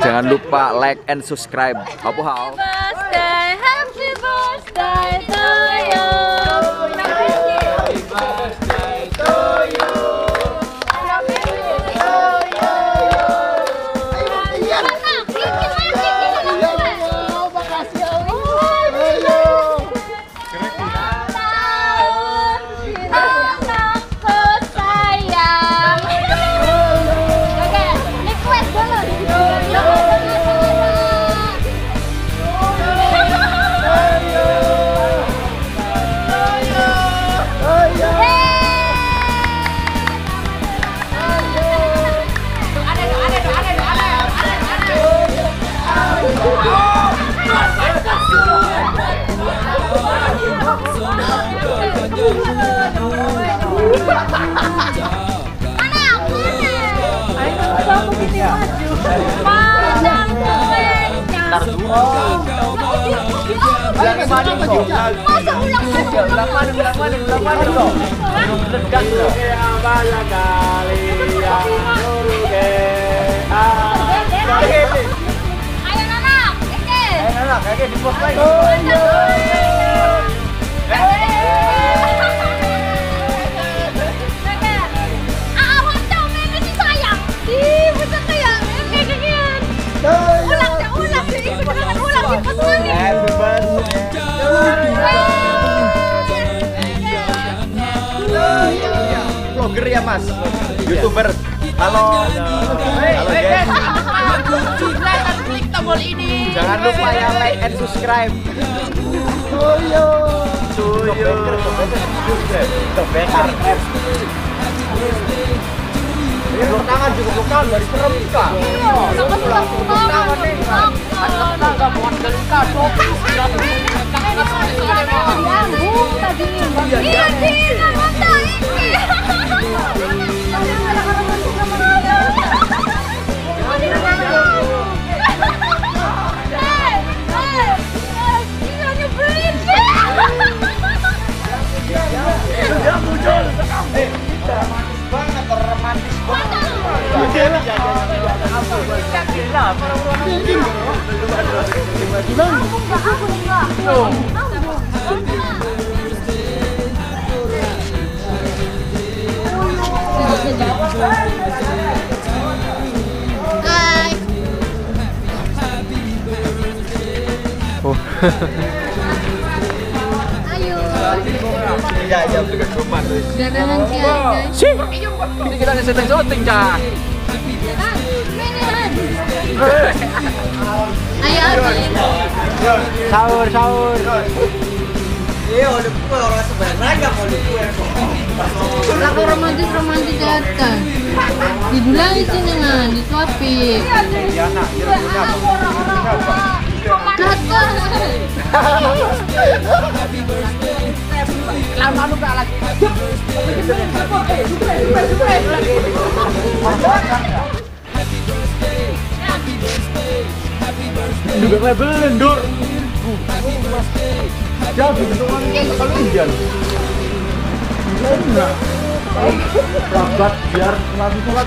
Jangan lupa like and subscribe. Apa hal? birthday, happy birthday Masa ulang ulang mana ulang mana ulang mana dong? Ayo anak, Eke. Ah, Vlogger ya mas, youtuber. Halo, halo guys. Klik tombol ini. Jangan lupa ya like and subscribe. Tuyo, tuyo. Tebekar. Blok tangan juga blok tangan dari serem kak. Iya, Ayo. Iya, iya, berikan rumah. Dagangan kiai, guys. Sih. Ini kita setting syuting, Cah. Ayo. Sahur, sahur. Iya, udah pukul orang sebenarnya mau dikue Laku romantis romantis datang. Dibilang di sini ngan, di topik. Iya. Datang. Lama lu gak lagi. Juga labelin, Dur. Jangan bentukan kalau Indian. Enggak. Rabat biar langsung sholat